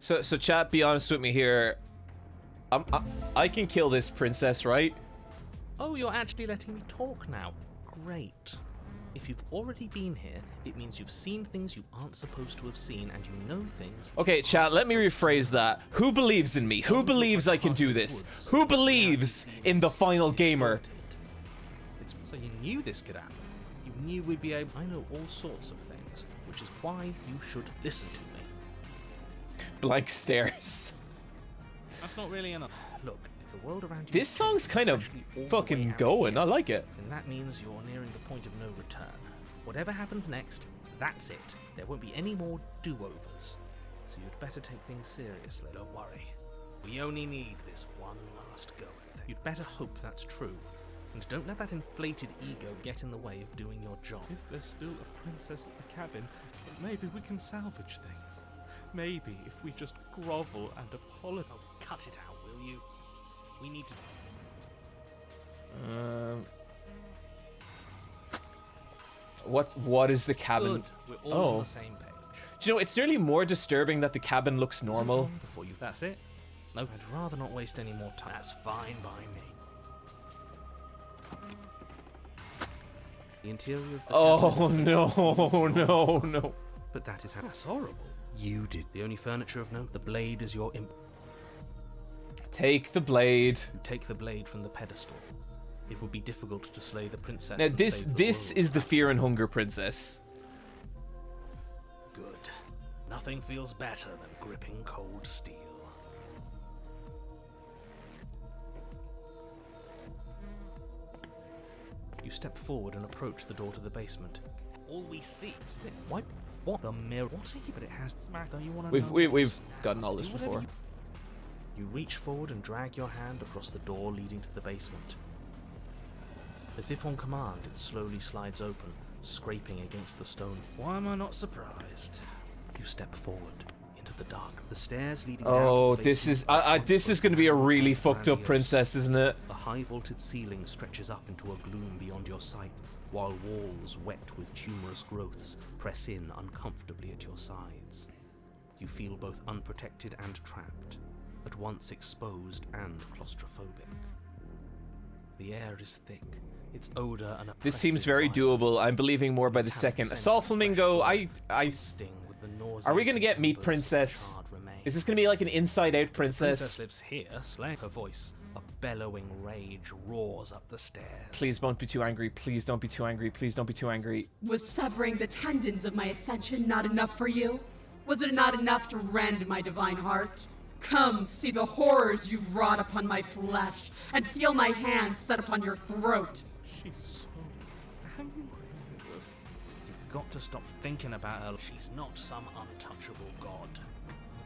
So, so chat, be honest with me here. I'm, I, I can kill this princess, right? Oh, you're actually letting me talk now. Great. If you've already been here, it means you've seen things you aren't supposed to have seen, and you know things. Okay, chat, let me rephrase that. Who believes in me? Who believes I can do this? Who believes in the final gamer? It's, so you knew this could happen. You knew we'd be able. I know all sorts of things, which is why you should listen to me. Blank stares. That's not really enough. Look, if the world around you. This song's kind of especially all the way fucking going. here, I like it. then that means you're nearing the point of no return. Whatever happens next, that's it. There won't be any more do-overs. So you'd better take things seriously. Don't worry. We only need this one last go at things. You'd better hope that's true. And don't let that inflated ego get in the way of doing your job. If there's still a princess at the cabin, then maybe we can salvage things. Maybe if we just grovel and apologize. Oh, cut it out, will you? We need to. Um, what what is the cabin? Good. We're all Oh. on the same page. Do you know, it's nearly more disturbing that the cabin looks normal. Before you. That's it. No, I'd rather not waste any more time. That's fine by me. The interior of the Oh cabin is no, no, no. But that is how. That's horrible. You did. The only furniture of note. The blade is your imp. Take the blade. You take the blade from the pedestal. It would be difficult to slay the princess. Now this this world. is the fear and hunger princess. good. Nothing feels better than gripping cold steel. You step forward and approach the door to the basement. All we see is what? The mirror? What are you? But it has smack. Don't you want to We've we, we've gotten all this before. You reach forward and drag your hand across the door leading to the basement. As if on command, it slowly slides open, scraping against the stone. Why am I not surprised? You step forward into the dark. The stairs leading Oh, this is I, I, this is going to be a really fucked up princess, isn't it? The high vaulted ceiling stretches up into a gloom beyond your sight, while walls wet with tumorous growths press in uncomfortably at your sides. You feel both unprotected and trapped, at once exposed and claustrophobic. The air is thick, its odor and This seems very doable. I'm believing more by the second. Assault Flamingo, I I sting with the. Are we gonna get Meat Princess? Is this gonna be like an inside out Princess princess? lives here, slaying her voice. A bellowing rage roars up the stairs. Please don't be too angry. Please don't be too angry. Please don't be too angry. Was severing the tendons of my ascension not enough for you? Was it not enough to rend my divine heart? Come, see the horrors you've wrought upon my flesh, and feel my hands set upon your throat. She's so angry with us. You've got to stop thinking about her. She's not some untouchable god.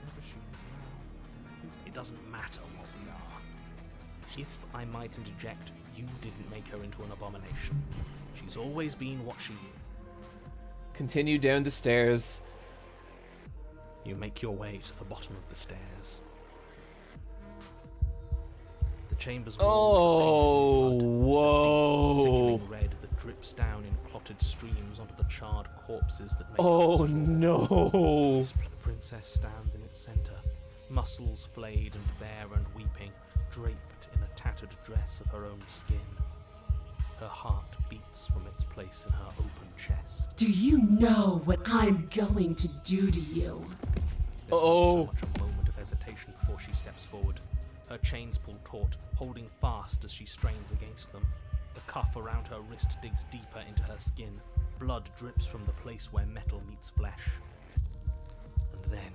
Whatever she is now, It doesn't matter what we are. If I might interject, you didn't make her into an abomination. She's always been what she is. Continue down the stairs. You make your way to the bottom of the stairs. The chamber's Oh, walls are oh, painted in blood, whoa. deep, red that drips down in clotted streams onto the charred corpses that make Oh no. The princess stands in its center, muscles flayed and bare and weeping, draped in a tattered dress of her own skin. Her heart beats from its place in her open chest. Do you know what I'm going to do to you? There's not Oh. so much a moment of hesitation before she steps forward. Her chains pull taut, holding fast as she strains against them. The cuff around her wrist digs deeper into her skin. Blood drips from the place where metal meets flesh. And then,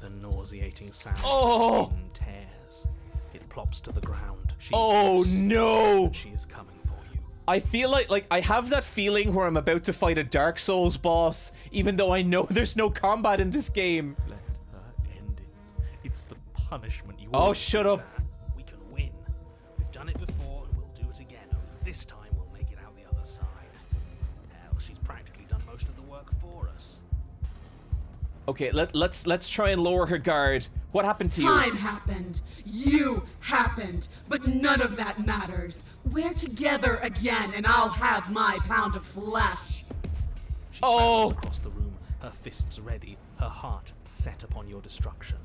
with a nauseating sound, Oh! skin tears. It plops to the ground. She Oh no. She is coming for you. I feel like like I have that feeling where I'm about to fight a Dark Souls boss, even though I know there's no combat in this game. Let her end it. It's the punishment you Oh, shut up. Okay, let let's let's try and lower her guard. What happened to you? Time happened. You happened. But none of that matters. We're together again, and I'll have my pound of flesh. She Oh. across the room, her fists ready, her heart set upon your destruction.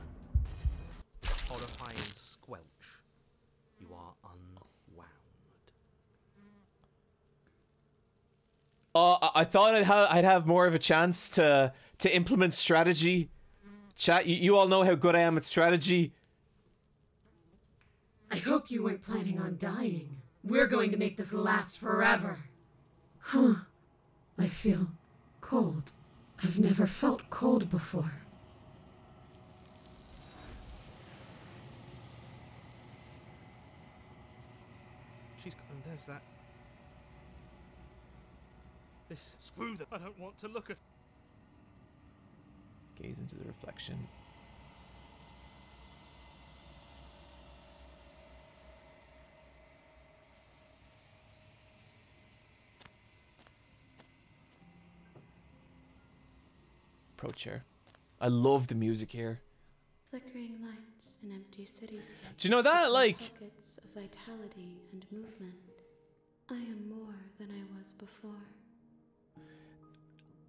terrifying squelch, you are unwound. Uh, I- I thought I'd have I'd have more of a chance to to implement strategy. Chat, you, you all know how good I am at strategy. I hope you weren't planning on dying. We're going to make this last forever. Huh. I feel cold. I've never felt cold before. She's. Oh, there's that. This. Screw them. I don't want to look at. Gaze into the reflection. Approach her. I love the music here. Flickering lights in empty cityscapes. Do you know that, like- pockets of vitality and movement. I am more than I was before.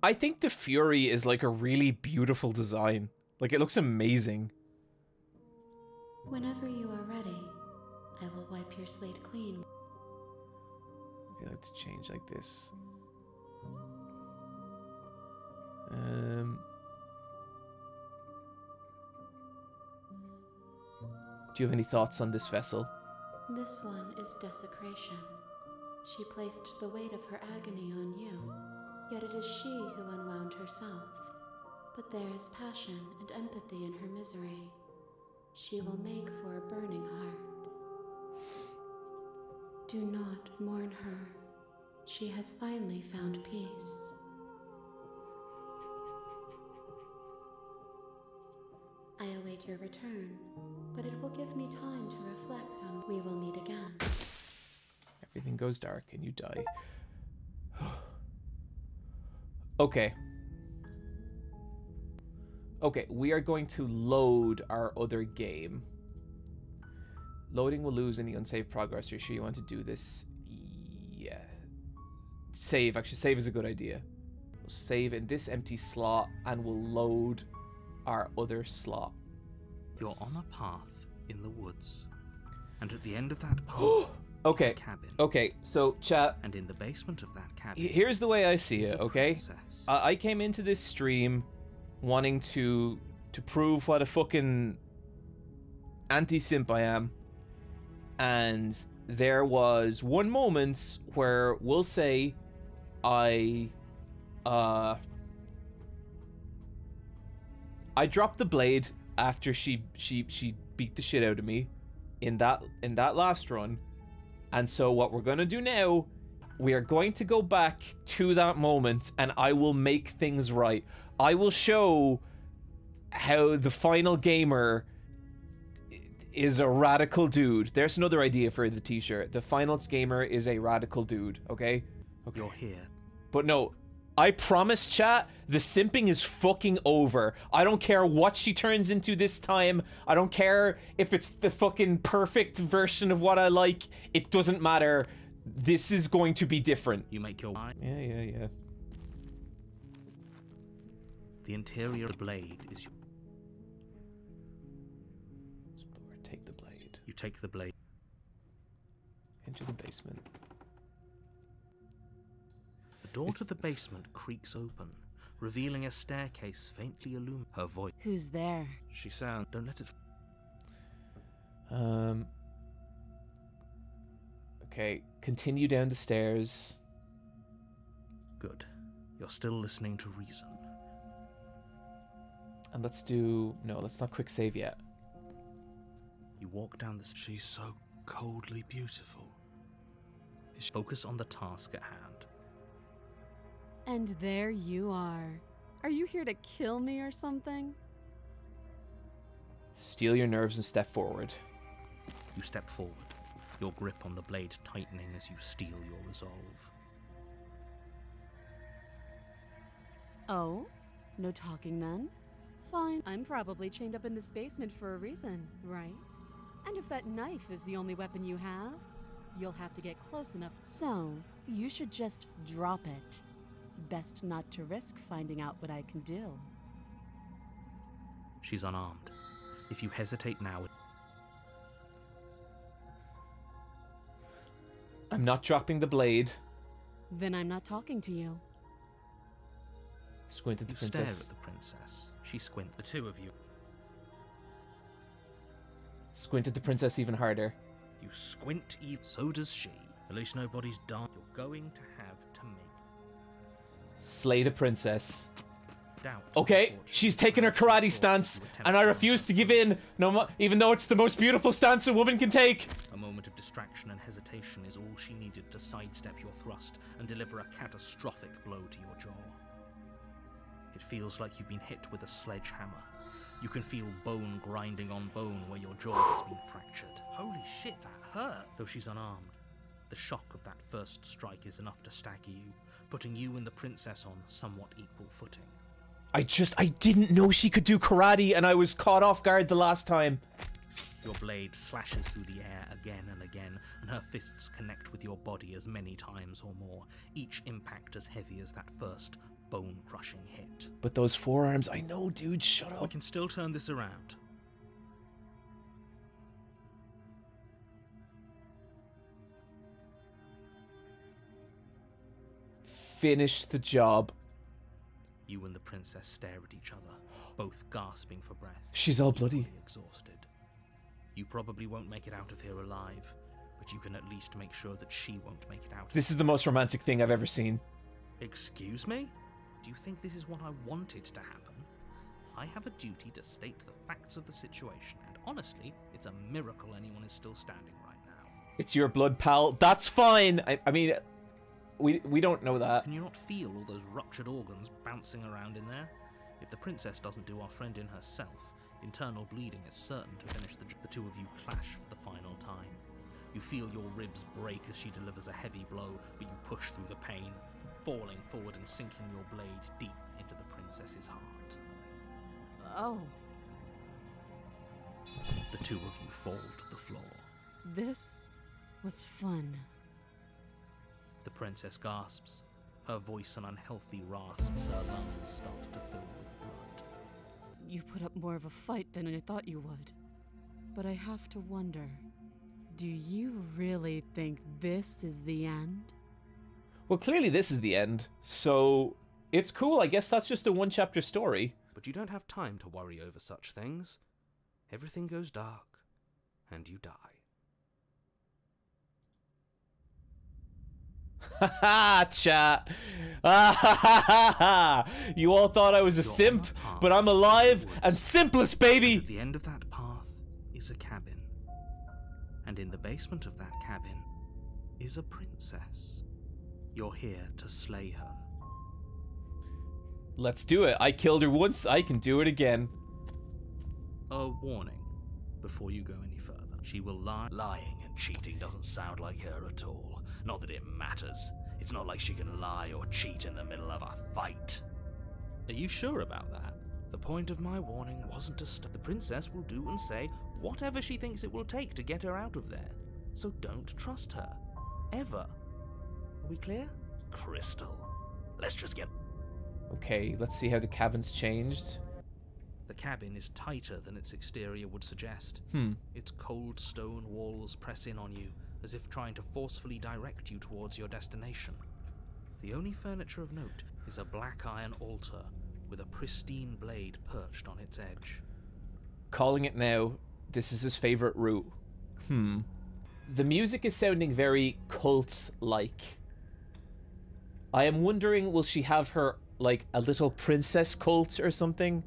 I think the Fury is like a really beautiful design. Like it looks amazing. Whenever you are ready, I will wipe your slate clean. I feel like to change like this. Um. Do you have any thoughts on this vessel? This one is desecration. She placed the weight of her agony on you, yet it is she who unwound herself. But there is passion and empathy in her misery. She will make for a burning heart. Do not mourn her. She has finally found peace. I await your return, but it will give me time to reflect on we will meet again. Everything goes dark and you die. Okay. Okay, we are going to load our other game. Loading will lose any unsaved progress. Are you sure you want to do this? Yeah. Save. Actually, save is a good idea. We'll save in this empty slot and we'll load our other slot. You're on a path in the woods, and at the end of that path Okay. cabin. Okay, so chat. And in the basement of that cabin, Here's the way I see it, okay? I came into this stream wanting to to prove what a fucking anti simp I am, and there was one moment where we'll say I uh I dropped the blade after she she she beat the shit out of me in that in that last run. And so what we're going to do now we are going to go back to that moment and I will make things right. I will show how the final gamer is a radical dude. There's another idea for the t-shirt. The final gamer is a radical dude, okay? Okay. You're here. But no, I promise, chat, the simping is fucking over. I don't care what she turns into this time. I don't care if it's the fucking perfect version of what I like. It doesn't matter. This is going to be different. You make your mind. Yeah, yeah, yeah. The interior blade is. Take the blade. You take the blade. Into the basement. The door to the basement creaks open, revealing a staircase faintly illuminated. Her voice. Who's there? She sound. Don't let it. Um. Okay, continue down the stairs. Good. You're still listening to reason. And let's do. No, let's not quick save yet. You walk down the. She's so coldly beautiful. Focus on the task at hand. And there you are. Are you here to kill me or something? Steel your nerves and step forward. You step forward, your grip on the blade tightening as you steel your resolve. Oh? No talking then? Fine. I'm probably chained up in this basement for a reason, right? And if that knife is the only weapon you have, you'll have to get close enough. So, you should just drop it. Best not to risk finding out what I can do. She's unarmed. If you hesitate now. I'm not dropping the blade. Then I'm not talking to you. Squint at the you princess. Stare at the princess. She squint. The two of you. Squint at the princess even harder. You squint even. So does she. At least nobody's done. You're going to Slay the princess. Okay, she's taken her karate stance, and I refuse to give in, no, even though it's the most beautiful stance a woman can take. A moment of distraction and hesitation is all she needed to sidestep your thrust and deliver a catastrophic blow to your jaw. It feels like you've been hit with a sledgehammer. You can feel bone grinding on bone where your jaw has been fractured. Holy shit, that hurt! Though she's unarmed, the shock of that first strike is enough to stagger you, putting you and the princess on somewhat equal footing. I just, I didn't know she could do karate, and I was caught off guard the last time. Your blade slashes through the air again and again, and her fists connect with your body as many times or more, each impact as heavy as that first bone crushing hit. But those forearms, I know, dude, shut up. We can still turn this around. Finish the job. You and the princess stare at each other, both gasping for breath. She's all bloody. Exhausted. You probably won't make it out of here alive, but you can at least make sure that she won't make it out. This is the most romantic thing I've ever seen. Excuse me? Do you think this is what I wanted to happen? I have a duty to state the facts of the situation, and honestly, it's a miracle anyone is still standing right now. It's your blood, pal. That's fine. I, I mean, we we don't know that. Can you not feel all those ruptured organs bouncing around in there? If the princess doesn't do our friend in herself, internal bleeding is certain to finish the, the two of you clash for the final time. You feel your ribs break as she delivers a heavy blow, but you push through the pain, falling forward and sinking your blade deep into the princess's heart. Oh, The two of you fall to the floor. this was fun. The princess gasps. Her voice an unhealthy rasp as her lungs start to fill with blood. You put up more of a fight than I thought you would. But I have to wonder do you really think this is the end? Well, clearly this is the end, so it's cool. I guess that's just a one chapter story. But you don't have time to worry over such things. Everything goes dark, and you die. Ha ha, chat. Ha, ha, ha, ha. You all thought I was a simp, but I'm alive and simpless, At baby. the end of that path is a cabin. And in the basement of that cabin is a princess. You're here to slay her. Let's do it. I killed her once. I can do it again. A warning before you go any further. She will lie. Lying and cheating doesn't sound like her at all. Not that it matters. It's not like she can lie or cheat in the middle of a fight. Are you sure about that? The point of my warning wasn't to stop. The princess will do and say whatever she thinks it will take to get her out of there. So don't trust her. Ever. Are we clear? Crystal. Let's just get. Okay, let's see how the cabin's changed. The cabin is tighter than its exterior would suggest. Hmm. Its cold stone walls press in on you, as if trying to forcefully direct you towards your destination. The only furniture of note is a black iron altar with a pristine blade perched on its edge. Calling it now. This is his favorite route. Hmm. The music is sounding very cult like. I am wondering will she have her like a little princess cult or something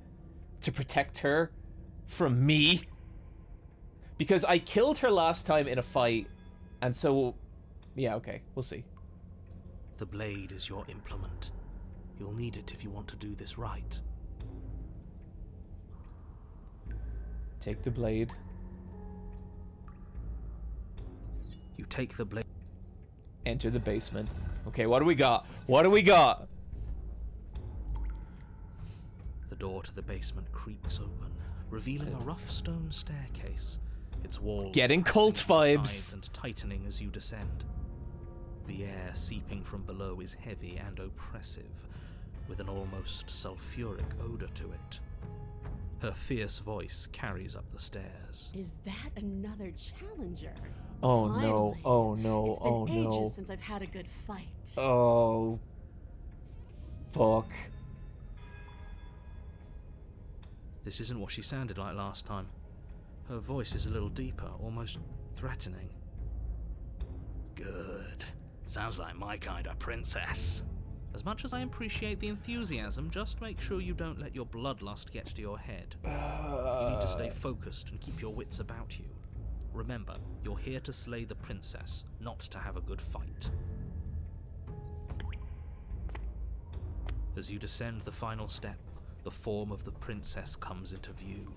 to protect her from me? Because I killed her last time in a fight and so yeah, okay, we'll see. The blade is your implement. You'll need it if you want to do this right. Take the blade. You take the blade. Enter the basement. Okay, what do we got? What do we got? The door to the basement creaks open, revealing a rough stone staircase. Its walls Getting cult vibes. and tightening as you descend. The air seeping from below is heavy and oppressive, with an almost sulphuric odor to it. Her fierce voice carries up the stairs. Is that another challenger? Oh no! Finally. Oh, oh no! It's been Oh ages no! since I've had a good fight. Oh. Fuck. This isn't what she sounded like last time. Her voice is a little deeper, almost threatening. Good. Sounds like my kind of princess. As much as I appreciate the enthusiasm, just make sure you don't let your bloodlust get to your head. You need to stay focused and keep your wits about you. Remember, you're here to slay the princess, not to have a good fight. As you descend the final step, the form of the princess comes into view.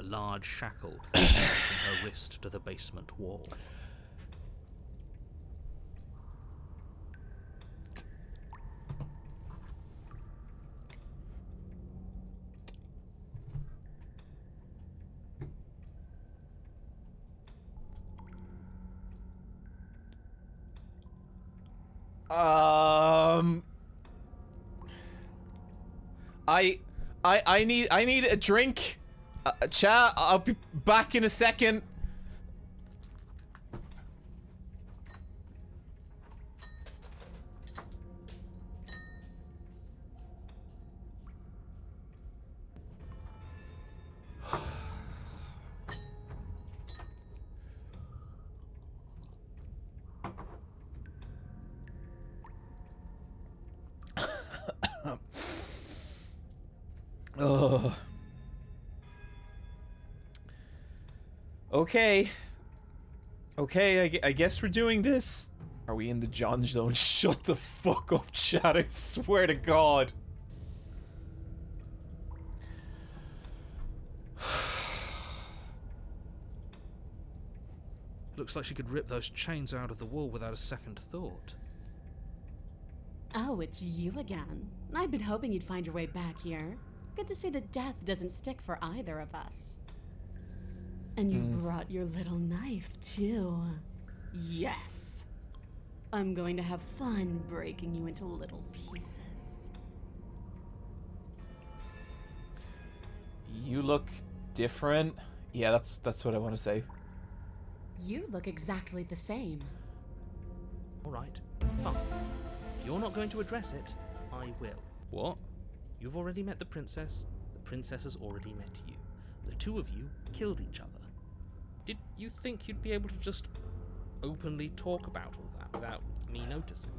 A large shackle from her wrist to the basement wall. Um. I, I, I need, I need a drink. Uh, chat. I'll be back in a second. Okay. Okay, I, I guess we're doing this. Are we in the John zone? Shut the fuck up, chat. I swear to God. Looks like she could rip those chains out of the wall without a second thought. Oh, it's you again. I'd been hoping you'd find your way back here. Good to see that death doesn't stick for either of us. And you mm. brought your little knife, too. Yes. I'm going to have fun breaking you into little pieces. You look different. Yeah, that's that's what I want to say. You look exactly the same. Alright, fine. If you're not going to address it, I will. What? You've already met the princess, the princess has already met you. The two of you killed each other. Did you think you'd be able to just openly talk about all that without me noticing?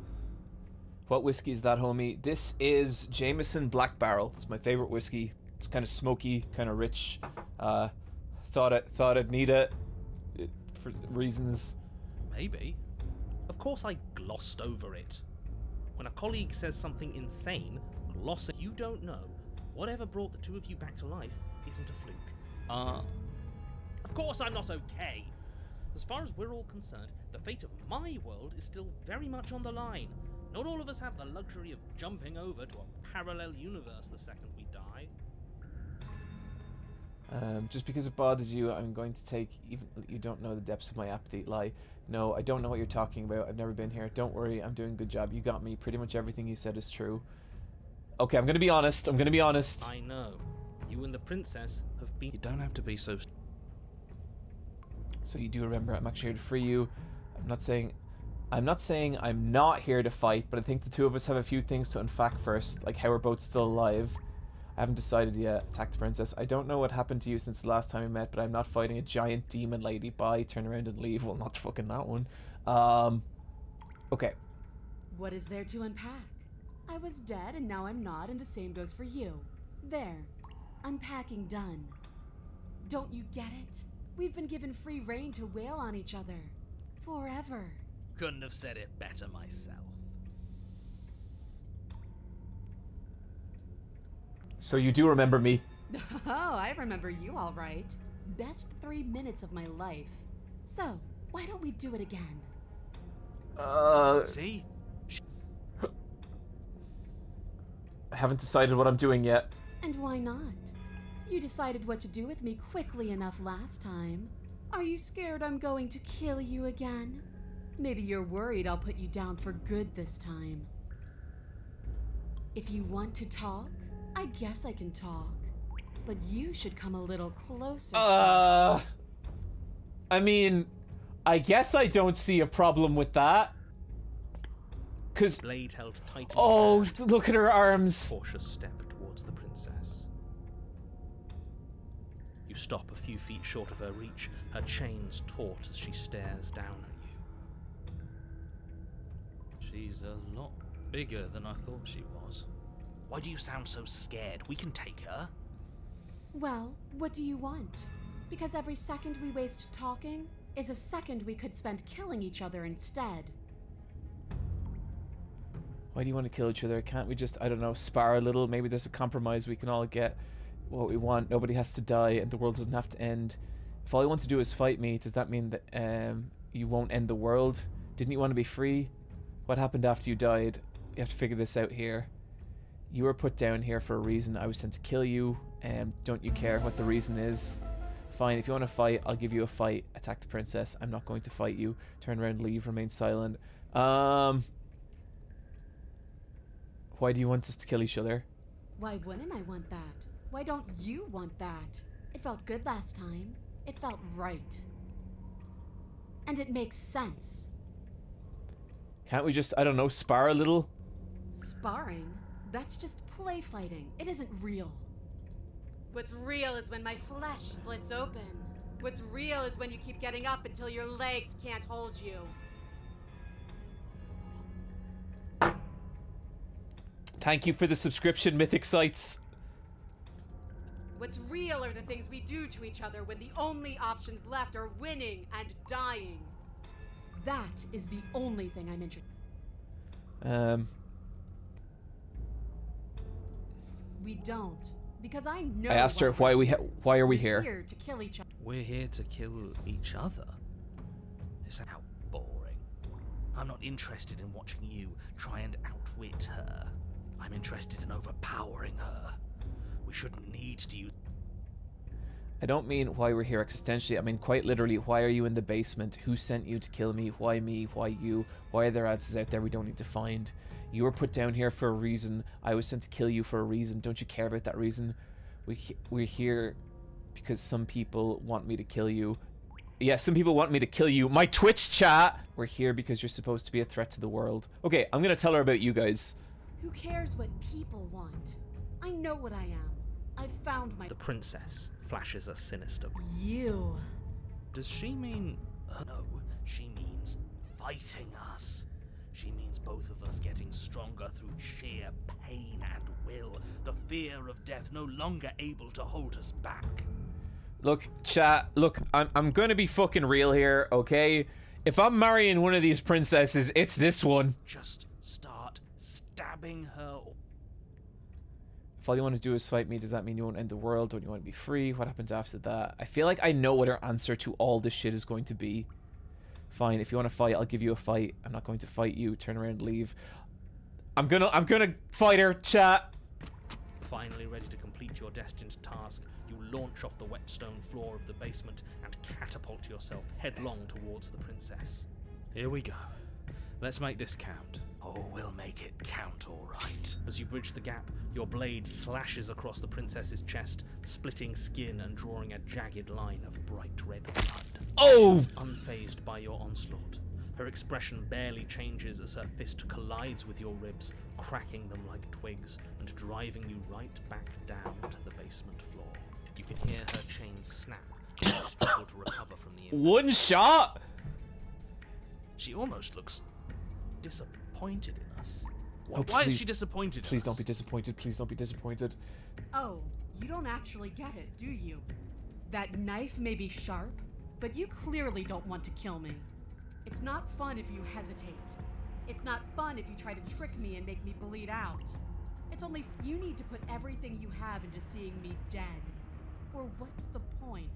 What whiskey is that, homie? This is Jameson Black Barrel. It's my favorite whiskey. It's kind of smoky, kind of rich. Uh, thought it thought I'd need it, it for reasons. Maybe. Of course, I glossed over it. When a colleague says something insane, gloss it. You don't know. Whatever brought the two of you back to life isn't a fluke. Uh. Of course, I'm not okay. As far as we're all concerned, the fate of my world is still very much on the line. Not all of us have the luxury of jumping over to a parallel universe the second we die. Um, just because it bothers you, I'm going to take even you don't know the depths of my apathy. Lie. No, I don't know what you're talking about. I've never been here. Don't worry, I'm doing a good job. You got me. Pretty much everything you said is true. Okay, I'm gonna be honest. I'm gonna be honest. I know. You and the princess have been. You don't have to be so. So you do remember I'm actually here to free you. I'm not saying I'm not saying I'm not here to fight, but I think the two of us have a few things to unpack first, like how we're both still alive. I haven't decided yet. Attack the princess. I don't know what happened to you since the last time we met, but I'm not fighting a giant demon lady. Bye. Turn around and leave. Well, not fucking that one. Um. Okay. What is there to unpack? I was dead and now I'm not, and the same goes for you. There. Unpacking done. Don't you get it? We've been given free reign to wail on each other. Forever. Couldn't have said it better myself. So you do remember me. Oh, I remember you all right. Best three minutes of my life. So, why don't we do it again? Uh. See? I haven't decided what I'm doing yet. And why not? You decided what to do with me quickly enough last time. Are you scared I'm going to kill you again? Maybe you're worried I'll put you down for good this time. If you want to talk, I guess I can talk. But you should come a little closer. Uh, I mean, I guess I don't see a problem with that. Cause Blade held tight. oh, look at her arms. cautious step You stop a few feet short of her reach, her chains taut as she stares down at you. She's a lot bigger than I thought she was. Why do you sound so scared? We can take her. Well, what do you want? Because every second we waste talking is a second we could spend killing each other instead. Why do you want to kill each other? Can't we just, I don't know, spar a little? Maybe there's a compromise. We can all get what we want. Nobody has to die, and the world doesn't have to end. If all you want to do is fight me, does that mean that um, you won't end the world? Didn't you want to be free? What happened after you died? We have to figure this out here. You were put down here for a reason. I was sent to kill you. Um, don't you care what the reason is? Fine, if you want to fight, I'll give you a fight. Attack the princess. I'm not going to fight you. Turn around, leave, remain silent. Um, why do you want us to kill each other? Why wouldn't I want that? Why don't you want that? It felt good last time. It felt right. And it makes sense. Can't we just, I don't know, spar a little? Sparring? That's just play fighting. It isn't real. What's real is when my flesh splits open. What's real is when you keep getting up until your legs can't hold you. Thank you for the subscription, Mythic Sites. What's real are the things we do to each other when the only options left are winning and dying. That is the only thing I'm interested. Um, We don't, because I know. I asked her why we ha- why are we We're here? here to kill each other. We're here to kill each other. Is that how boring? I'm not interested in watching you try and outwit her. I'm interested in overpowering her. We shouldn't need to use. I don't mean why we're here existentially. I mean quite literally, why are you in the basement? Who sent you to kill me? Why me? Why you? Why are there answers out there we don't need to find? You were put down here for a reason. I was sent to kill you for a reason. Don't you care about that reason? We we're here because some people want me to kill you. Yeah, some people want me to kill you. My Twitch chat. We're here because you're supposed to be a threat to the world. Okay, I'm gonna tell her about you guys. Who cares what people want? I know what I am. I've found my. The princess flashes a sinister. You. Does she mean Uh, no, she means fighting us. She means both of us getting stronger through sheer pain and will. The fear of death no longer able to hold us back. Look, chat. Look, I'm I'm gonna be fucking real here, okay? If I'm marrying one of these princesses, it's this one. Just start stabbing her. If all you want to do is fight me, does that mean you won't end the world? Don't you want to be free? What happens after that? I feel like I know what her answer to all this shit is going to be. Fine, if you want to fight, I'll give you a fight. I'm not going to fight you. Turn around and leave. I'm gonna I'm gonna fight her, chat. Finally ready to complete your destined task, you launch off the wet stone floor of the basement and catapult yourself headlong towards the princess. Here we go. Let's make this count. Oh, we'll make it count all right. As you bridge the gap, your blade slashes across the princess's chest, splitting skin and drawing a jagged line of bright red blood. Oh! Unfazed by your onslaught, her expression barely changes as her fist collides with your ribs, cracking them like twigs and driving you right back down to the basement floor. You can hear her chains snap as you struggle to recover from the impact. One shot. She almost looks disappointed in us. Oh, Why please, is she disappointed? in Please don't us? be disappointed. Please don't be disappointed. Oh, you don't actually get it, do you? That knife may be sharp, but you clearly don't want to kill me. It's not fun if you hesitate. It's not fun if you try to trick me and make me bleed out. It's only f- you need to put everything you have into seeing me dead. Or what's the point?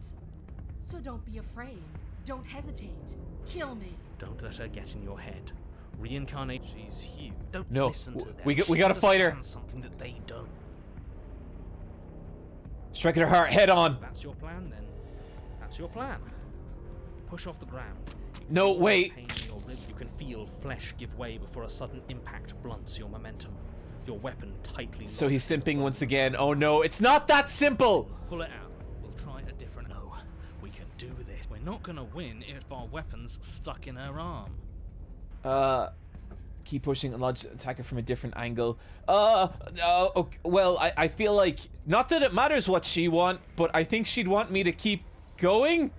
So don't be afraid. Don't hesitate. Kill me. Don't let her get in your head. Reincarnate. She's huge. Don't No, listen to them. we got- we She gotta fight her. Something that they don't. Strike at her heart head on. That's your plan, then. That's your plan. Push off the ground. No, wait. Pain in your ribs. You can feel flesh give way before a sudden impact blunts your momentum. your weapon tightly. So he's simping once again. Oh no, it's not that simple! Pull it out. We'll try a different. No, we can do this. We're not gonna win if our weapon's stuck in her arm. Uh, keep pushing and lodge attacker from a different angle. Uh, uh okay, well, I, I feel like, not that it matters what she want, but I think she'd want me to keep going?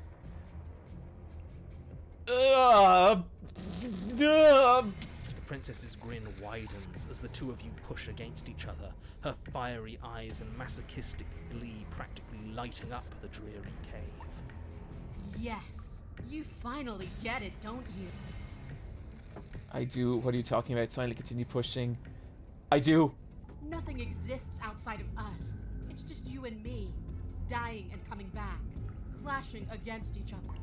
Uh, uh, The princess's grin widens as the two of you push against each other, her fiery eyes and masochistic glee practically lighting up the dreary cave. Yes. You finally get it, don't you? I do. What are you talking about? Finally continue pushing. I do. Nothing exists outside of us. It's just you and me, dying and coming back, clashing against each other.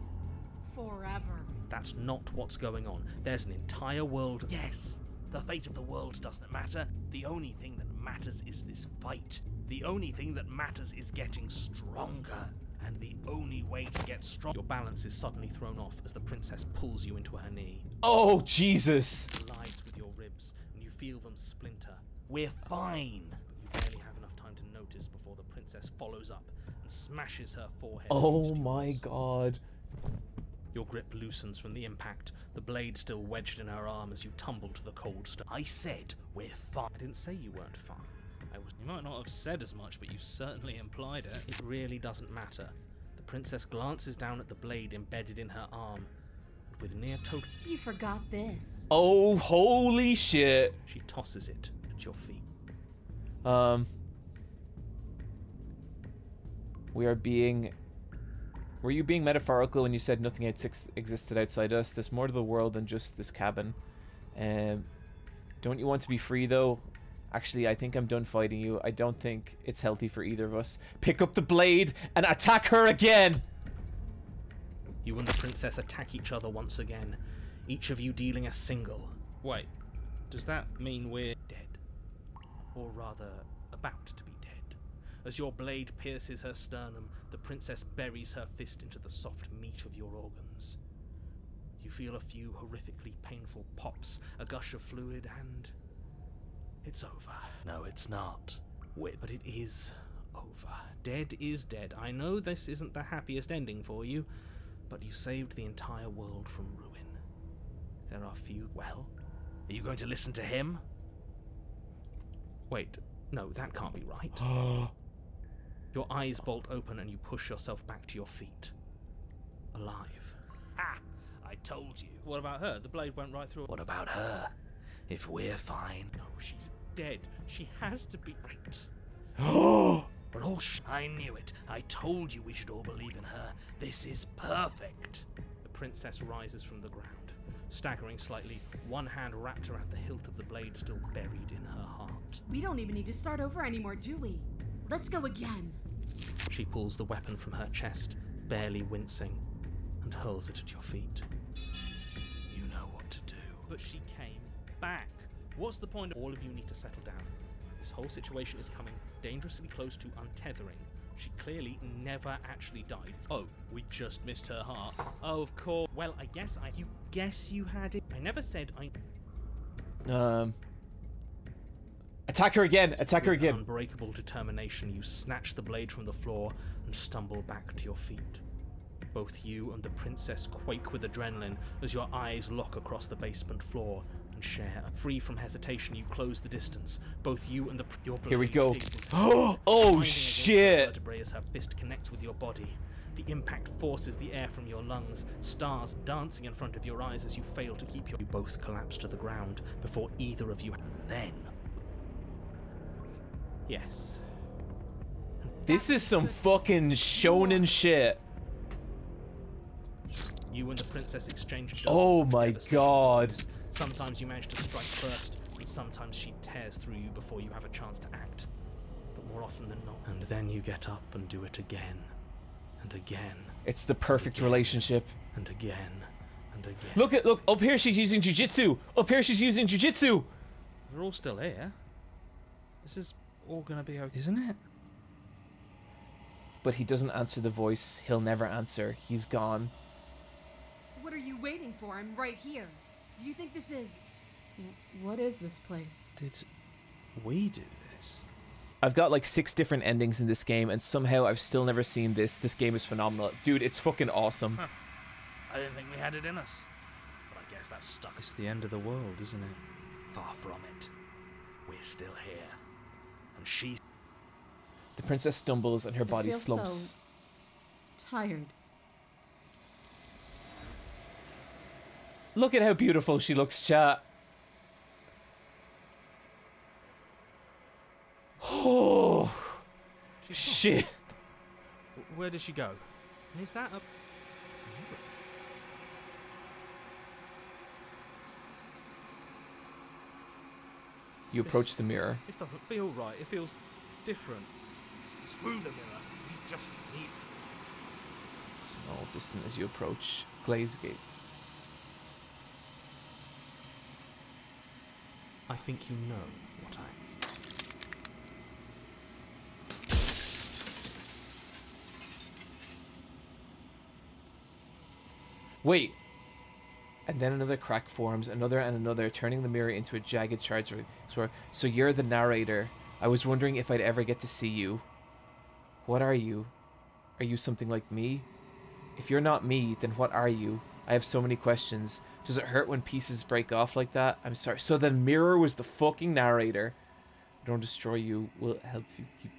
Forever. That's not what's going on. There's an entire world. Yes, the fate of the world doesn't matter. The only thing that matters is this fight. The only thing that matters is getting stronger. And the only way to get strong. Your balance is suddenly thrown off as the princess pulls you into her knee, Oh, Jesus. collides with your ribs, and you feel them splinter. We're fine. But you barely have enough time to notice before the princess follows up and smashes her forehead. Oh my god. Your grip loosens from the impact, the blade still wedged in her arm as you tumble to the cold stone. I said we're fine. I didn't say you weren't fine. I was. You might not have said as much, but you certainly implied it. It really doesn't matter. The princess glances down at the blade embedded in her arm, and with near total, You forgot this. Oh, holy shit. she tosses it at your feet. Um, we are being. Were you being metaphorical when you said nothing ex- existed outside us? There's more to the world than just this cabin. Um, don't you want to be free though? Actually, I think I'm done fighting you. I don't think it's healthy for either of us. Pick up the blade and attack her again. You and the princess attack each other once again, each of you dealing a single Wait, does that mean we're dead. Or rather, about to be dead. As your blade pierces her sternum, the princess buries her fist into the soft meat of your organs. You feel a few horrifically painful pops, a gush of fluid, and. It's over. No, it's not. Wait, but it is over. Dead is dead. I know this isn't the happiest ending for you, but you saved the entire world from ruin. There are few. Well, are you going to listen to him? Wait, no, that can't be right. Your eyes bolt open and you push yourself back to your feet. Alive. Ha! I told you. What about her? The blade went right through. What about her? If we're fine. No, she's dead. She has to be. Right. Oh, We're all sh- I knew it. I told you we should all believe in her. This is perfect. The princess rises from the ground, staggering slightly, one hand wrapped around the hilt of the blade still buried in her heart. We don't even need to start over anymore, do we? Let's go again. She pulls the weapon from her chest, barely wincing, and hurls it at your feet. You know what to do. But she came back. What's the point. All of you need to settle down. This whole situation is coming dangerously close to untethering. She clearly never actually died. Oh, we just missed her heart. Oh, of course. Well, I guess I. You guess you had it. I never said I. Um. Attack her again. Attack her With again. Unbreakable determination, you snatch the blade from the floor and stumble back to your feet. Both you and the princess quake with adrenaline as your eyes lock across the basement floor and share. Free from hesitation, you close the distance. Both you and the pr- your Here we go. Oh, shit. Vertebrae as her fist connects with your body. The impact forces the air from your lungs, stars dancing in front of your eyes as you fail to keep your. You both collapse to the ground before either of you. Then, Yes. This is some fucking shonen shit. You and the princess exchange. Oh my God. Blows. Sometimes you manage to strike first, and sometimes she tears through you before you have a chance to act. But more often than not. And then you get up and do it again, and again, It's the perfect relationship. and again, and again. Look at look up here. She's using jujitsu. Up here, she's using jujitsu. We're all still here. This is all gonna be okay, isn't it? But he doesn't answer the voice. He'll never answer. He's gone. What are you waiting for? I'm right here. Do you think this is. What is this place? Did we do this? I've got like six different endings in this game, and somehow I've still never seen this. This game is phenomenal, dude. It's fucking awesome. Huh. I didn't think we had it in us. But I guess that's stuck It's the end of the world, isn't it? far from it. We're still here. And she's The princess stumbles and her I body feel slumps. so tired. Look at how beautiful she looks, chat. Oh She's shit! gone. Where does she go? And is that a. You approach the mirror. This doesn't feel right. It feels different. screw the mirror. We just need Small distant as you approach Glaze I think you know what I. Wait. And then another crack forms, another and another, turning the mirror into a jagged shard. So you're the narrator. I was wondering if I'd ever get to see you. What are you? Are you something like me? If you're not me, then what are you? I have so many questions. Does it hurt when pieces break off like that? I'm sorry. So the mirror was the fucking narrator. Don't destroy you. Will help you keep.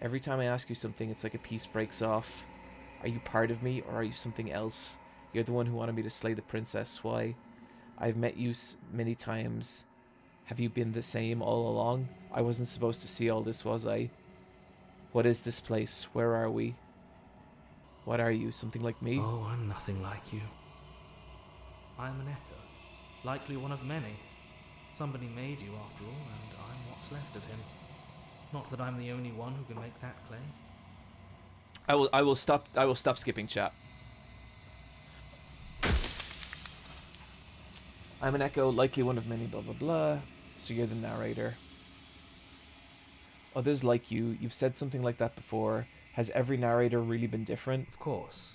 Every time I ask you something, it's like a piece breaks off. Are you part of me, or are you something else? You're the one who wanted me to slay the princess. Why? I've met you many times. Have you been the same all along? I wasn't supposed to see all this, was I? What is this place? Where are we? What are you? Something like me? Oh, I'm nothing like you. I am an echo, likely one of many. Somebody made you after all, and I'm what's left of him. Not that I'm the only one who can make that claim. I will. I will stop. I will stop skipping chat. I'm an echo, likely one of many. Blah blah blah. So you're the narrator. Others like you. You've said something like that before. Has every narrator really been different? Of course,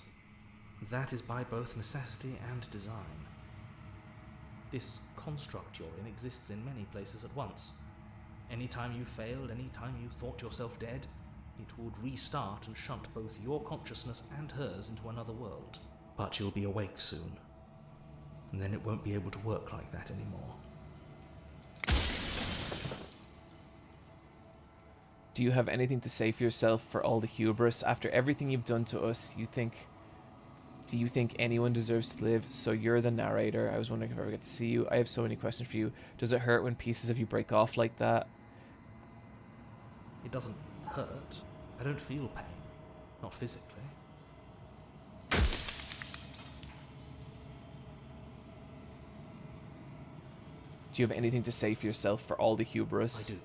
that is by both necessity and design. This construct you're in exists in many places at once. Any time you failed, any time you thought yourself dead, it would restart and shunt both your consciousness and hers into another world. But you'll be awake soon, and then it won't be able to work like that anymore. Do you have anything to say for yourself for all the hubris after everything you've done to us? You think do you think anyone deserves to live? So you're the narrator. I was wondering if I ever get to see you. I have so many questions for you. Does it hurt when pieces of you break off like that? It doesn't hurt. I don't feel pain. Not physically. Do you have anything to say for yourself for all the hubris? I do.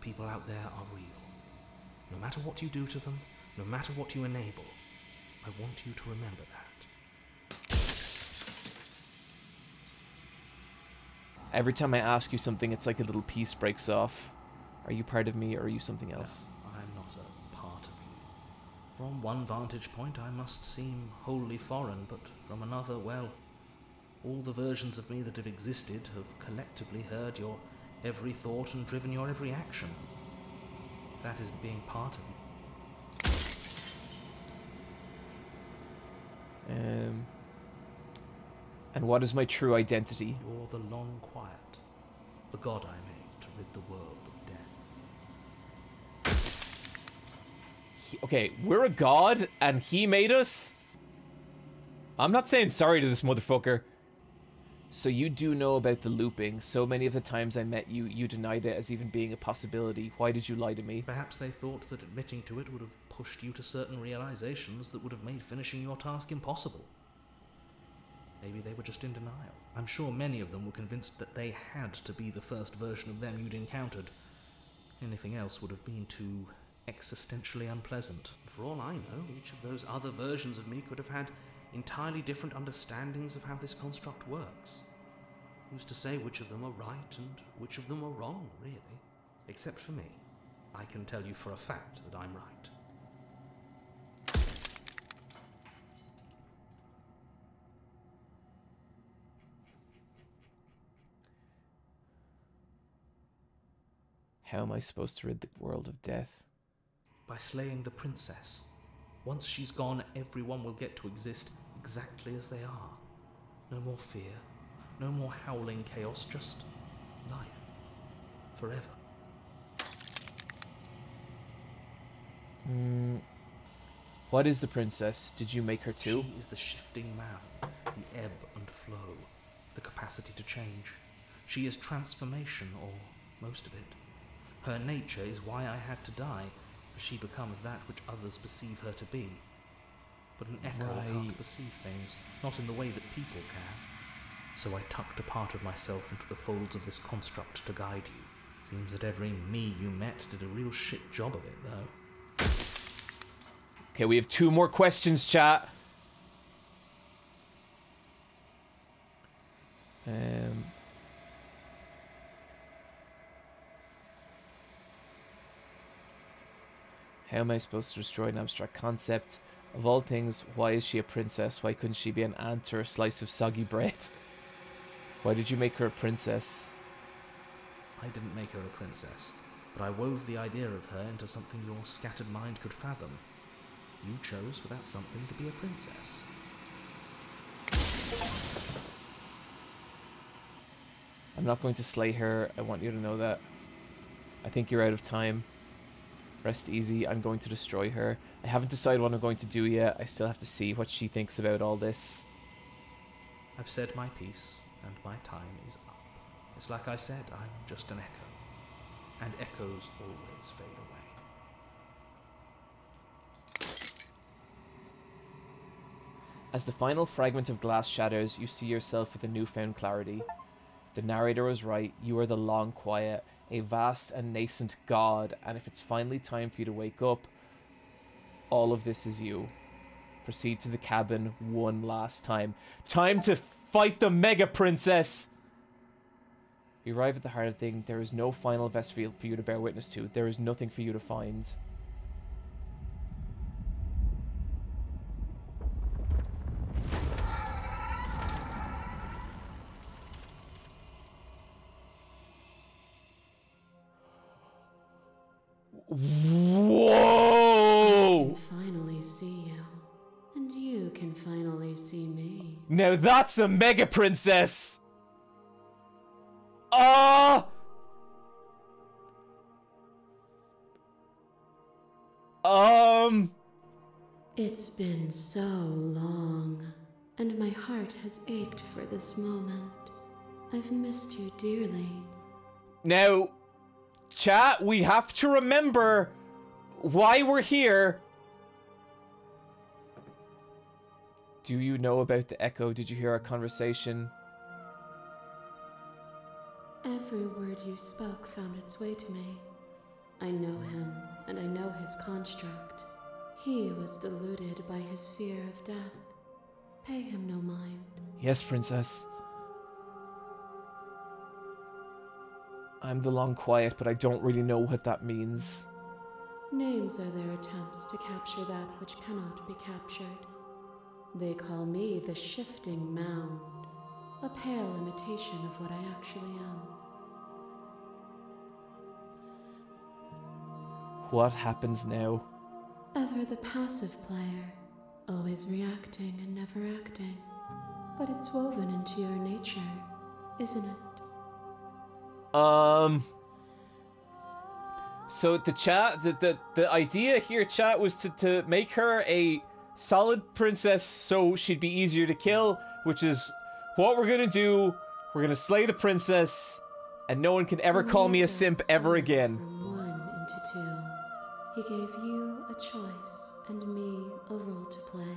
People out there are real. No matter what you do to them, no matter what you enable, I want you to remember that. Every time I ask you something, it's like a little piece breaks off. Are you part of me or are you something else? No, I am not a part of you. From one vantage point, I must seem wholly foreign, but from another, well, all the versions of me that have existed have collectively heard your every thought and driven your every action. That isn't being part of you, Um, and what is my true identity? you're the long quiet, the god I made to rid the world of death. He- okay, we're a god and he made us? I'm not saying sorry to this motherfucker. So you do know about the looping. So many of the times I met you, you denied it as even being a possibility. Why did you lie to me? Perhaps they thought that admitting to it would have pushed you to certain realizations that would have made finishing your task impossible. Maybe they were just in denial. I'm sure many of them were convinced that they had to be the first version of them you'd encountered. Anything else would have been too existentially unpleasant. For all I know, each of those other versions of me could have had entirely different understandings of how this construct works. Who's to say which of them are right and which of them are wrong, really? Except for me. I can tell you for a fact that I'm right. How am I supposed to rid the world of death? By slaying the princess. Once she's gone, everyone will get to exist exactly as they are. No more fear, no more howling chaos, just life. Forever. Mm. What is the princess? Did you make her too? She is the shifting mound, the ebb and flow, the capacity to change. She is transformation, or most of it. Her nature is why I had to die, she becomes that which others perceive her to be. But an echo Right. can't perceive things, not in the way that people can. So I tucked a part of myself into the folds of this construct to guide you. Seems that every me you met did a real shit job of it, though. Okay, we have two more questions, chat. Um. How am I supposed to destroy an abstract concept? Of all things, why is she a princess? Why couldn't she be an ant or a slice of soggy bread? Why did you make her a princess? I didn't make her a princess, but I wove the idea of her into something your scattered mind could fathom. You chose for that something to be a princess. I'm not going to slay her. I want you to know that. I think you're out of time. Rest easy. I'm going to destroy her. I haven't decided what I'm going to do yet. I still have to see what she thinks about all this. I've said my piece, and my time is up. It's like I said, I'm just an echo. And echoes always fade away. As the final fragment of glass shatters, you see yourself with a newfound clarity. The narrator was right. You are the long quiet, a vast and nascent god, and if it's finally time for you to wake up, all of this is you. Proceed to the cabin one last time. Time to fight the Mega Princess! You arrive at the heart of the thing. There is no final vestfield for you to bear witness to. There is nothing for you to find. Now that's a mega princess! Ah! Um. It's been so long, and my heart has ached for this moment. I've missed you dearly. Now, chat, we have to remember why we're here. Do you know about the echo? Did you hear our conversation? Every word you spoke found its way to me. I know him, and I know his construct. He was deluded by his fear of death. Pay him no mind. Yes, princess. I'm the long quiet, but I don't really know what that means. Names are their attempts to capture that which cannot be captured. They call me the shifting mound, a pale imitation of what I actually am. What happens now? Ever the passive player, always reacting and never acting. But it's woven into your nature, isn't it? Um. So the chat, the the, the idea here, chat, was to, to make her a solid princess so she'd be easier to kill, which is what we're gonna do. We're gonna slay the princess, and no one can ever call me a simp ever again. One into two. He gave you a choice and me a role to play.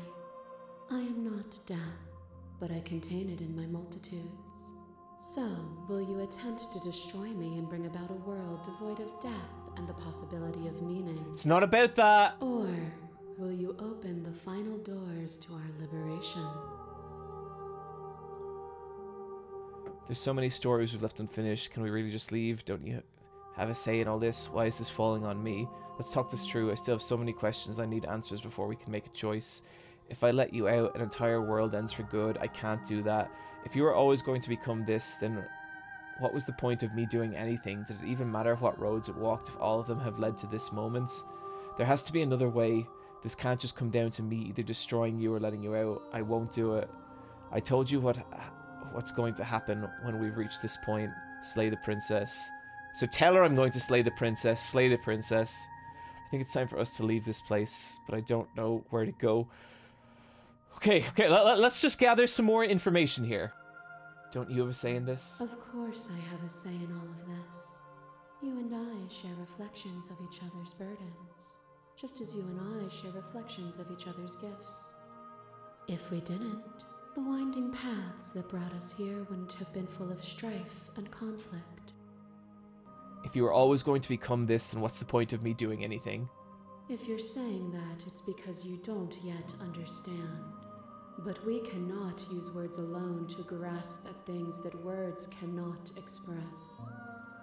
I am not death, but I contain it in my multitudes. So, will you attempt to destroy me and bring about a world devoid of death and the possibility of meaning? It's not about that. Or will you open the final doors to our liberation? There's so many stories we've left unfinished. Can we really just leave? Don't you have a say in all this? Why is this falling on me? Let's talk this through. I still have so many questions. I need answers before we can make a choice. If I let you out, an entire world ends for good. I can't do that. If you are always going to become this, then What was the point of me doing anything? Did it even matter what roads it walked if all of them have led to this moment? There has to be another way. This can't just come down to me either destroying you or letting you out. I won't do it. I told you what what's going to happen when we reach this point. Slay the princess. So tell her I'm going to slay the princess. Slay the princess. I think it's time for us to leave this place, but I don't know where to go. Okay, okay, let, let's just gather some more information here. Don't you have a say in this? Of course, I have a say in all of this. You and I share reflections of each other's burdens, just as you and I share reflections of each other's gifts. If we didn't, the winding paths that brought us here wouldn't have been full of strife and conflict. If you are always going to become this, then what's the point of me doing anything? If you're saying that, it's because you don't yet understand. But we cannot use words alone to grasp at things that words cannot express.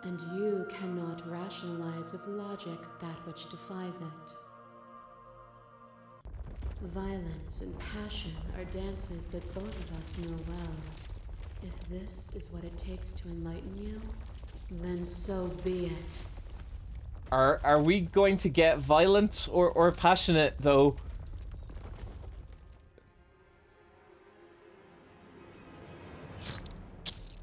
And you cannot rationalize with logic that which defies it. Violence and passion are dances that both of us know well. If this is what it takes to enlighten you, then so be it. Are are we going to get violent or, or passionate though?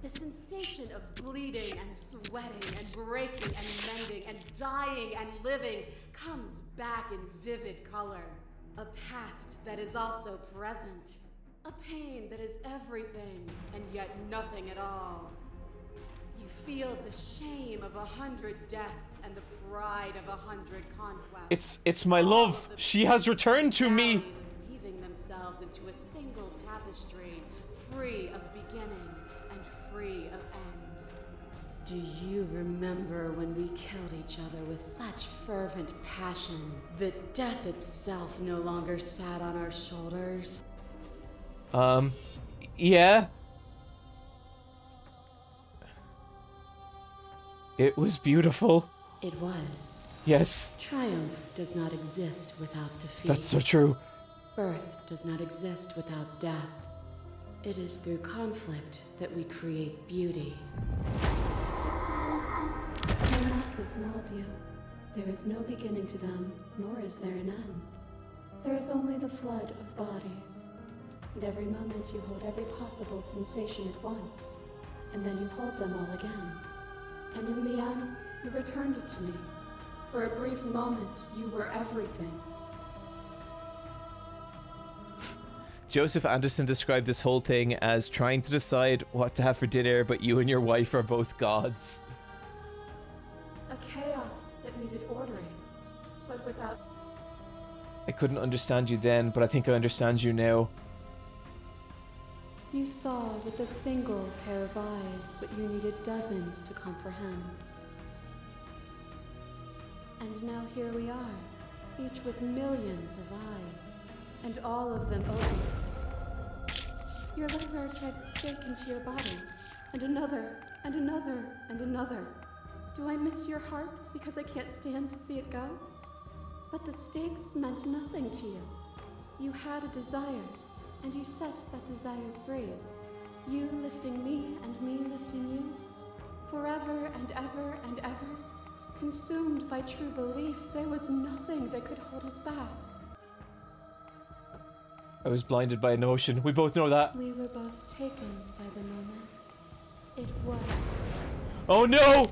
The sensation of bleeding and sweating and breaking and mending and dying and living comes back in vivid color. A past that is also present. A pain that is everything and yet nothing at all. You feel the shame of a hundred deaths and the pride of a hundred conquests. It's it's my love. She has returned to me. Weaving themselves into a single tapestry, free of beginning and free of end. Do you remember when we killed each other with such fervent passion that death itself no longer sat on our shoulders? Um yeah. It was beautiful. It was. Yes, Triumph does not exist without defeat. that's so true. Birth does not exist without death. It is through conflict that we create beauty. Masses mob you. There is no beginning to them, nor is there an end. There is only the flood of bodies. And every moment you hold every possible sensation at once, and then you hold them all again. And in the end, you returned it to me. For a brief moment, you were everything. Joseph Anderson described this whole thing as trying to decide what to have for dinner, but you and your wife are both gods. I couldn't understand you then, but I think I understand you now. You saw with a single pair of eyes what you needed dozens to comprehend. And now here we are, each with millions of eyes, and all of them open. Your liver drives a stake into your body, and another, and another, and another. Do I miss your heart because I can't stand to see it go? But the stakes meant nothing to you. You had a desire, and you set that desire free. You lifting me and me lifting you. Forever and ever and ever. Consumed by true belief, there was nothing that could hold us back. I was blinded by emotion. We both know that. We were both taken by the moment. It was. Oh no!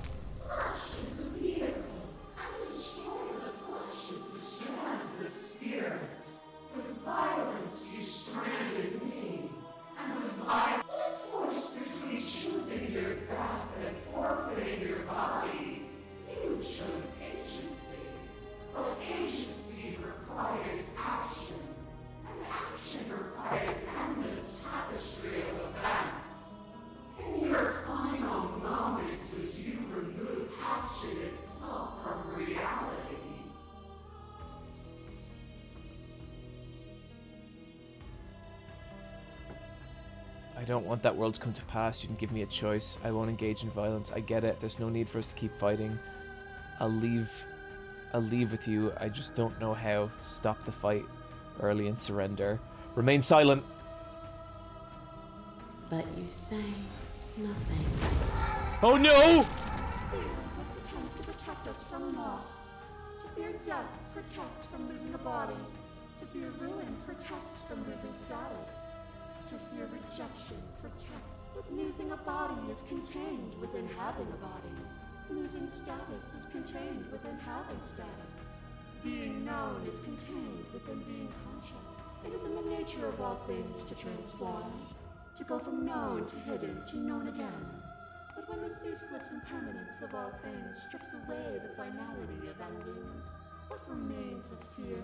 Don't want that world to come to pass. You can give me a choice. I won't engage in violence. I get it. There's no need for us to keep fighting. I'll leave. I'll leave with you. I just don't know how. Stop the fight early and surrender. Remain silent. But you say nothing. Oh no! Pretends to protect us from loss. To fear death protects from losing a body. To fear ruin protects from losing status. To fear rejection protects. But losing a body is contained within having a body. Losing status is contained within having status. Being known is contained within being conscious. It is in the nature of all things to transform. To go from known to hidden to known again. But when the ceaseless impermanence of all things strips away the finality of endings, what remains of fear?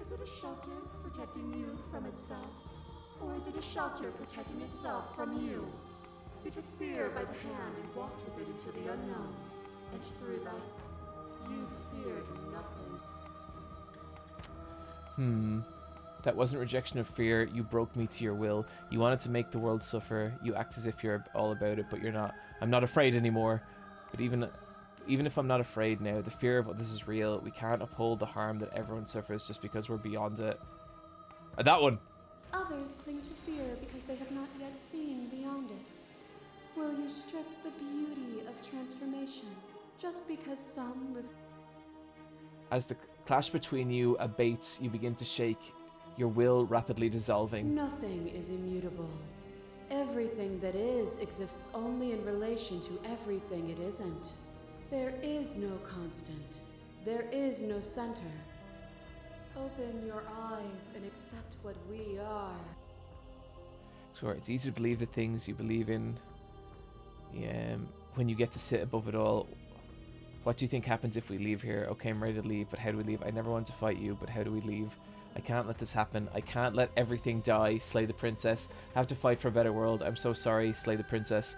Is it a shelter protecting you from itself? Or is it a shelter protecting itself from you? You took fear by the hand and walked with it into the unknown. And through that, you feared nothing. Hmm. That wasn't rejection of fear. You broke me to your will. You wanted to make the world suffer. You act as if you're all about it, but you're not. I'm not afraid anymore. But even even if I'm not afraid now, the fear of what this is real. We can't uphold the harm that everyone suffers just because we're beyond it. Uh, that one. Others cling to fear because they have not yet seen beyond it. Will you strip the beauty of transformation just because some As the clash between you abates, you begin to shake, your will rapidly dissolving. Nothing is immutable. Everything that is exists only in relation to everything it isn't. There is no constant. There is no center. Open your eyes and accept what we are. Sure, it's easy to believe the things you believe in. Yeah, when you get to sit above it all, what do you think happens if we leave here? Okay, I'm ready to leave, but how do we leave? I never wanted to fight you, but how do we leave? I can't let this happen. I can't let everything die. Slay the princess. Have to fight for a better world. I'm so sorry. Slay the princess.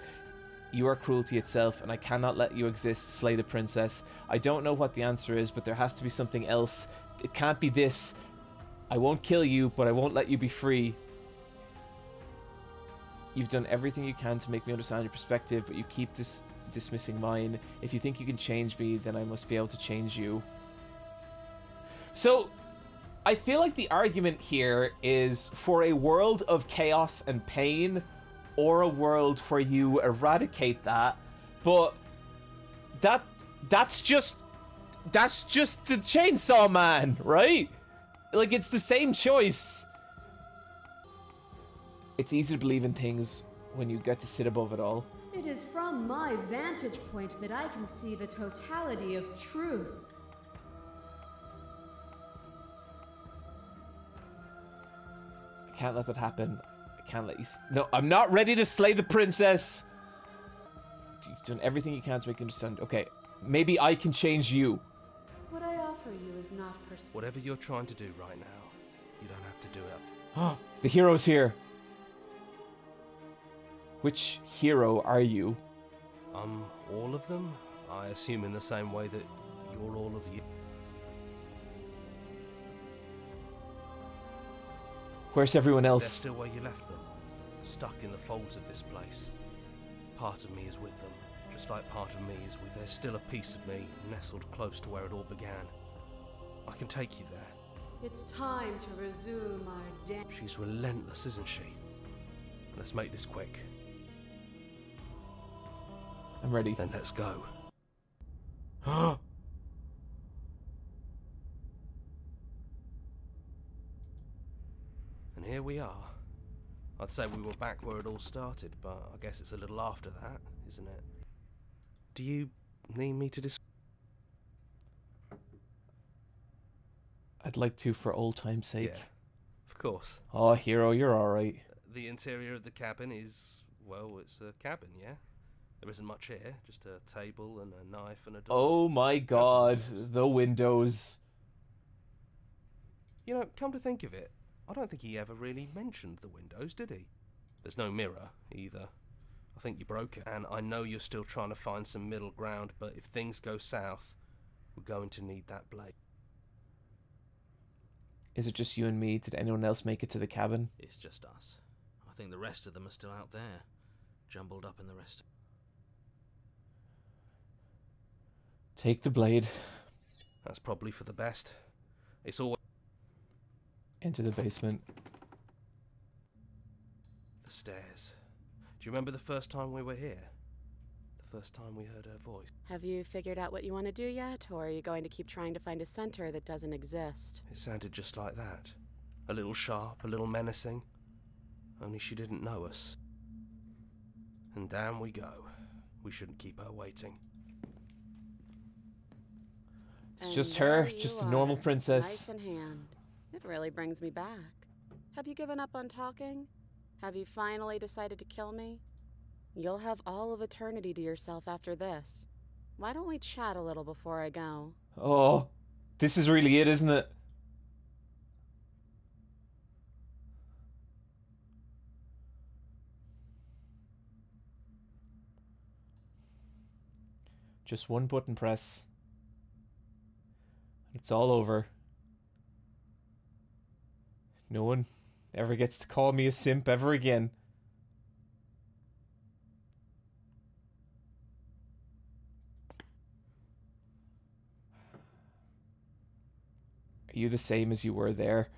You are cruelty itself, and I cannot let you exist. Slay the princess. I don't know what the answer is, but there has to be something else. It can't be this. I won't kill you, but I won't let you be free. You've done everything you can to make me understand your perspective, but you keep dis- dismissing mine. If you think you can change me, then I must be able to change you. So, I feel like the argument here is for a world of chaos and pain, or a world where you eradicate that, but that that's just that's just the chainsaw man, right? Like it's the same choice. It's easy to believe in things when you get to sit above it all. It is from my vantage point that I can see the totality of truth. I can't let that happen. I can't let you. S- no, I'm not ready to slay the princess. You've done everything you can to make you understand. Okay, maybe I can change you. What I offer you is not pers- Whatever you're trying to do right now, you don't have to do it. the hero's here. Which hero are you? I'm all of them? I assume in the same way that you're all of you. Where's everyone else? They're else? still where you left them, stuck in the folds of this place. Part of me is with them, just like part of me is with. There's still a piece of me nestled close to where it all began. I can take you there. It's time to resume our dance. She's relentless, isn't she? Let's make this quick. I'm ready. Then let's go. Huh? and here we are. I'd say we were back where it all started, but I guess it's a little after that, isn't it? Do you need me to dis- I'd like to for old time's sake. Yeah, of course. Oh, hero, you're alright. The interior of the cabin is, well, it's a cabin, yeah? There isn't much here, just a table and a knife and a door. Oh my god, the windows. You know, come to think of it, I don't think he ever really mentioned the windows, did he? There's no mirror either. I think you broke it. And I know you're still trying to find some middle ground, but if things go south, we're going to need that blade. Is it just you and me? Did anyone else make it to the cabin? It's just us. I think the rest of them are still out there, jumbled up in the rest. Take the blade. That's probably for the best. It's always Into the basement. the stairs. Do you remember the first time we were here? The the first time we heard her voice. Have you figured out what you want to do yet, or are you going to keep trying to find a center that doesn't exist? It sounded just like that. A little sharp, a little menacing. Only she didn't know us. And down we go. We shouldn't keep her waiting. It's And just her, just a normal princess. Knife in hand. It really brings me back. Have you given up on talking? Have you finally decided to kill me? You'll have all of eternity to yourself after this. Why don't we chat a little before I go? Oh, this is really it, isn't it? Just one button press. It's all over. No one ever gets to call me a simp ever again. You the same as you were there?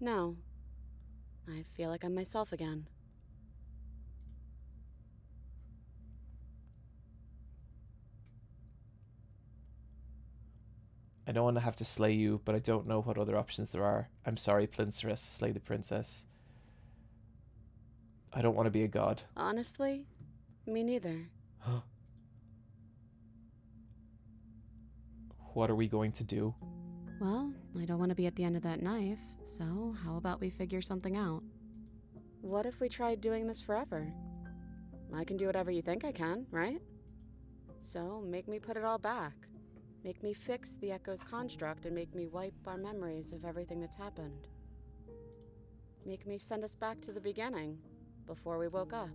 No. I feel like I'm myself again. I don't want to have to slay you, but I don't know what other options there are. I'm sorry, Plincerus, slay the princess. I don't want to be a god. Honestly, me neither. What are we going to do? Well, I don't want to be at the end of that knife, so how about we figure something out? What if we tried doing this forever? I can do whatever you think I can, right? So make me put it all back. Make me fix the Echo's construct and make me wipe our memories of everything that's happened. Make me send us back to the beginning, before we woke up.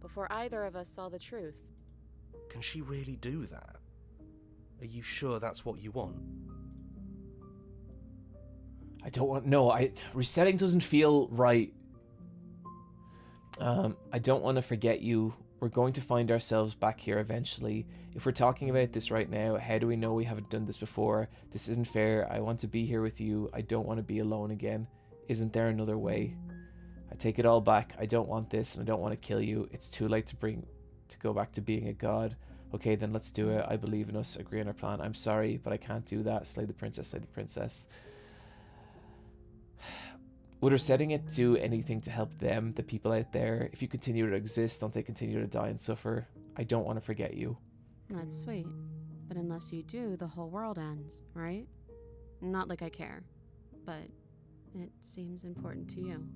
Before either of us saw the truth. Can she really do that? Are you sure that's what you want? I don't want. No, I resetting doesn't feel right. Um, I don't want to forget you. We're going to find ourselves back here eventually. If we're talking about this right now, how do we know we haven't done this before? This isn't fair. I want to be here with you. I don't want to be alone again. Isn't there another way? I take it all back. I don't want this, and I don't want to kill you. It's too late to bring to go back to being a god. Okay, then let's do it. I believe in us. Agree on our plan. I'm sorry, but I can't do that. Slay the princess. Slay the princess. Would her setting it do anything to help them, the people out there? If you continue to exist, don't they continue to die and suffer? I don't want to forget you. That's sweet. But unless you do, the whole world ends, right? Not like I care, but it seems important to you.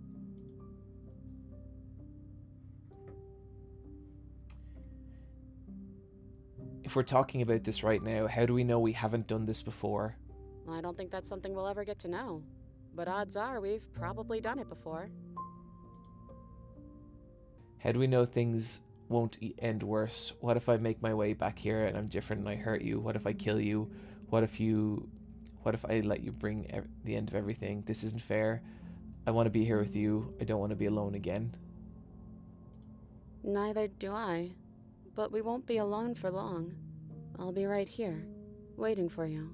If we're talking about this right now, how do we know we haven't done this before? I don't think that's something we'll ever get to know. But odds are we've probably done it before. How do we know things won't end worse? What if I make my way back here and I'm different and I hurt you? What if I kill you? What if you. What if I let you bring the end of everything? This isn't fair. I want to be here with you. I don't want to be alone again. Neither do I. But we won't be alone for long. I'll be right here, waiting for you.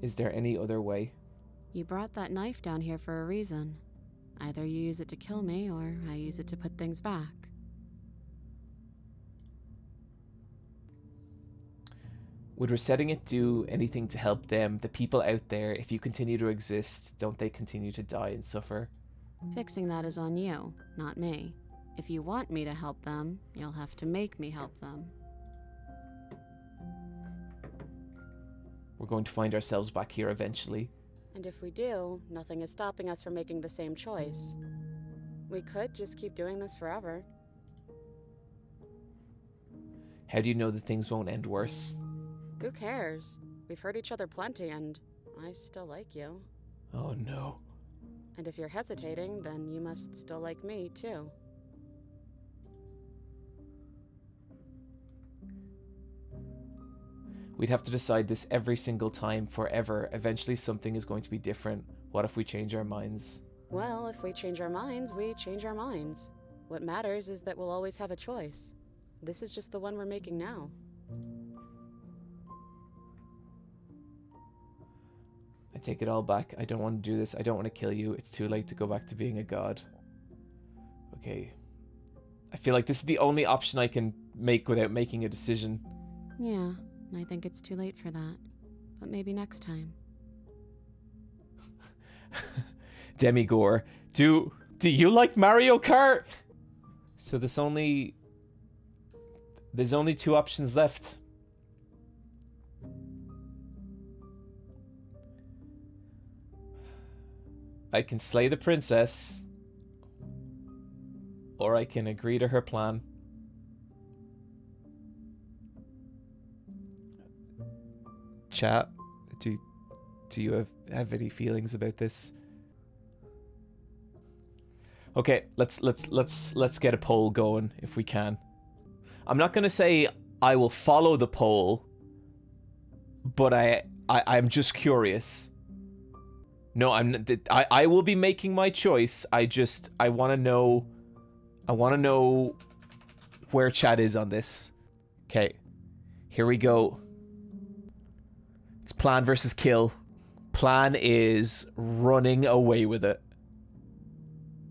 Is there any other way? You brought that knife down here for a reason. Either you use it to kill me, or I use it to put things back. Would resetting it do anything to help them, the people out there? If you continue to exist, don't they continue to die and suffer? Fixing that is on you, not me. If you want me to help them, you'll have to make me help them. We're going to find ourselves back here eventually. And if we do, nothing is stopping us from making the same choice. We could just keep doing this forever. How do you know that things won't end worse? Who cares? We've hurt each other plenty, and I still like you. Oh no. And if you're hesitating, then you must still like me, too. We'd have to decide this every single time, forever. Eventually, something is going to be different. What if we change our minds? Well, if we change our minds, we change our minds. What matters is that we'll always have a choice. This is just the one we're making now. Take it all back. I don't want to do this. I don't want to kill you. It's too late to go back to being a god. Okay. I feel like this is the only option I can make without making a decision. Yeah, I think it's too late for that. But maybe next time. Demigore, do do you like Mario Kart? So there's only there's only two options left. I can slay the princess or I can agree to her plan. Chat, do do you have, have any feelings about this? Okay, let's let's let's let's get a poll going if we can. I'm not gonna say I will follow the poll, but I I I'm just curious. No, I'm I I will be making my choice. I just I want to know I want to know where chat is on this. Okay. Here we go. It's plan versus kill. Plan is running away with it.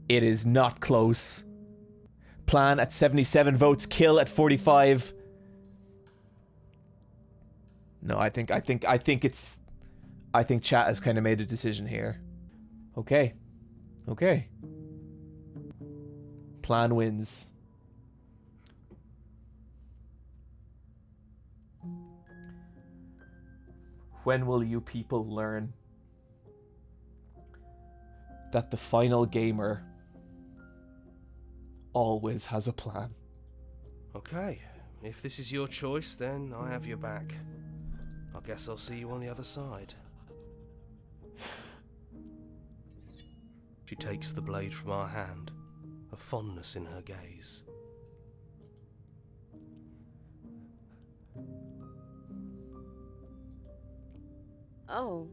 It is not close. Plan at 77 votes, kill at 45. No, I think I think I think it's I think chat has kind of made a decision here. Okay. Okay. Plan wins. When will you people learn that the final gamer always has a plan? Okay, if this is your choice, then I have your back. I guess I'll see you on the other side. She takes the blade from our hand, a fondness in her gaze. Oh,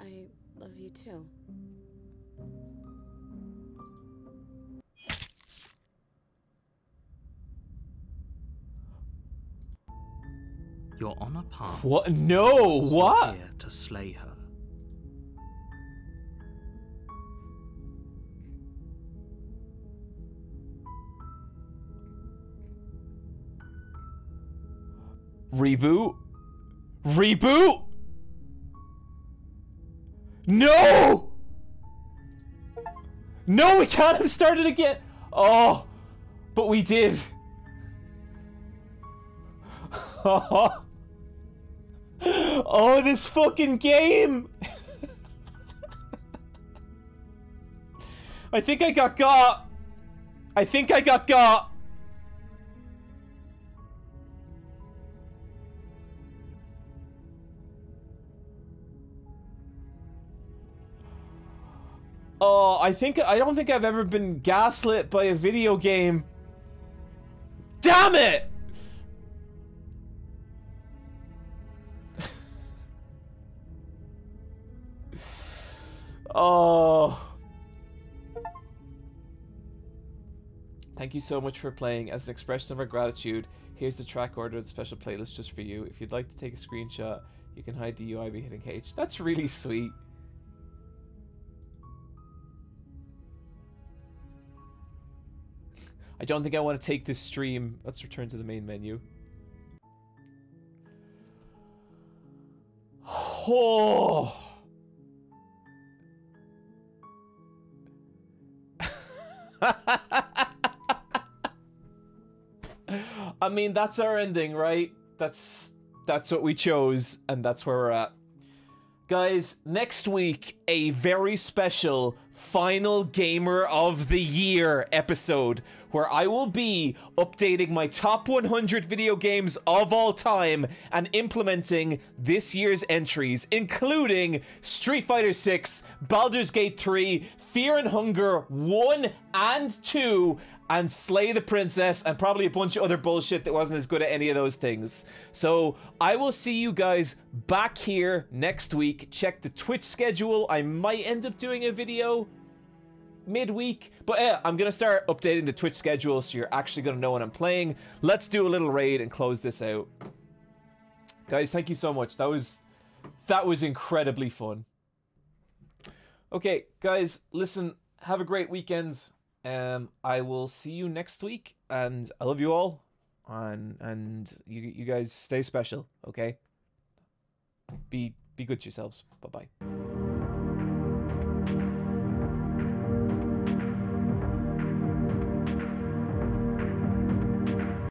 I love you too. You're on a path. What? No, what? To slay her. Reboot? Reboot? No! No, we can't have started again! Oh, but we did. Oh, this fucking game! I think I got got. I think I got got. Oh, I think I don't think I've ever been gaslit by a video game. Damn it! oh. Thank you so much for playing. As an expression of our gratitude, here's the track order of the special playlist just for you. If you'd like to take a screenshot, you can hide the UI by hitting H. That's really sweet. I don't think I want to take this stream. Let's return to the main menu. Oh. I mean, that's our ending, right? That's that's what we chose, and that's where we're at. Guys, next week, a very special final Gamer of the Year episode where I will be updating my top 100 video games of all time and implementing this year's entries, including Street Fighter 6, Baldur's Gate 3, Fear and Hunger 1 and 2, and Slay the Princess, and probably a bunch of other bullshit that wasn't as good at any of those things. So I will see you guys back here next week. Check the Twitch schedule. I might end up doing a video midweek, but yeah, I'm gonna start updating the Twitch schedule so you're actually gonna know when I'm playing. Let's do a little raid and close this out. Guys, thank you so much. That was that was incredibly fun. Okay, guys, listen, have a great weekend. Um, I will see you next week, and I love you all, and and you you guys stay special, okay? Be be good to yourselves. Bye bye.